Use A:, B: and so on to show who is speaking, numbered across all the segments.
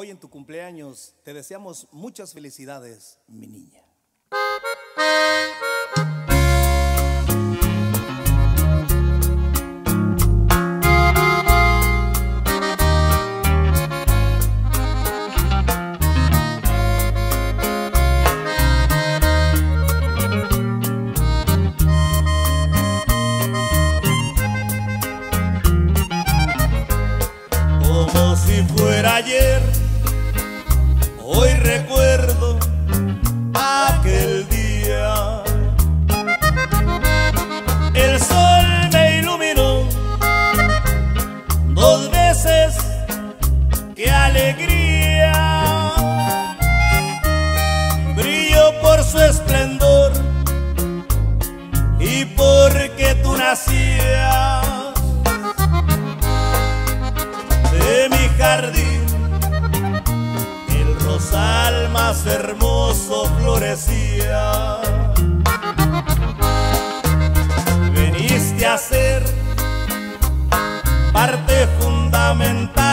A: Hoy en tu cumpleaños te deseamos muchas felicidades, mi niña.
B: si fuera ayer. Recuerdo aquel día. El sol me iluminó dos veces. ¡Qué alegría! Brilló por su esplendor y porque tú nacías. de mi jardín, más hermoso florecía. Veniste a ser parte fundamental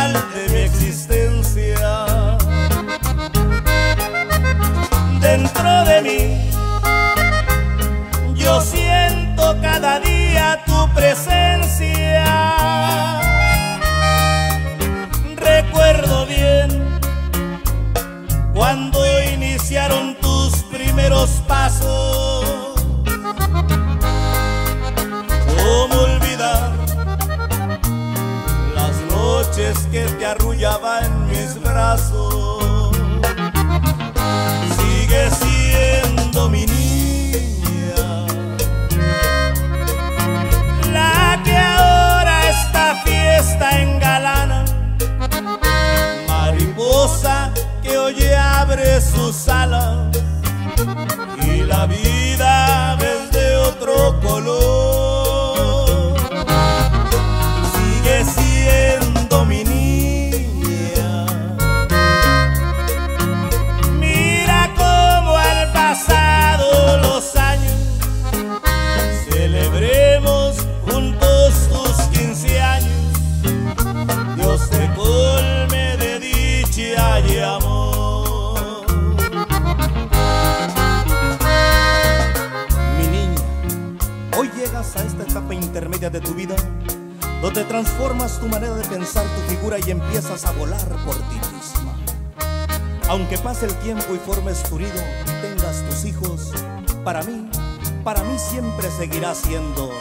B: te arrullaba en mis brazos? Sigue siendo mi niña, la que ahora esta fiesta engalana mariposa que hoy abre sus alas
A: hoy llegas a esta etapa intermedia de tu vida donde transformas tu manera de pensar, tu figura y empiezas a volar por ti misma. Aunque pase el tiempo y formes tu nido tengas tus hijos, para mí, para mí siempre seguirás siendo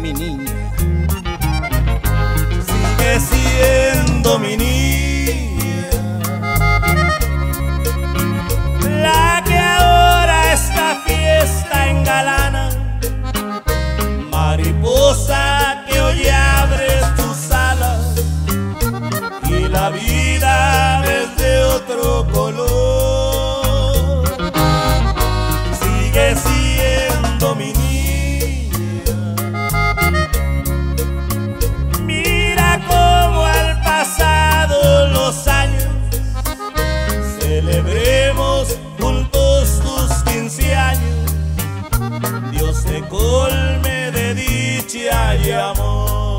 A: mi niña.
B: Sigue siendo mi niña. Desde otro color. Sigue siendo mi niña. Mira cómo han pasado los años. Celebremos juntos tus 15 años. Dios te colme de dicha y amor.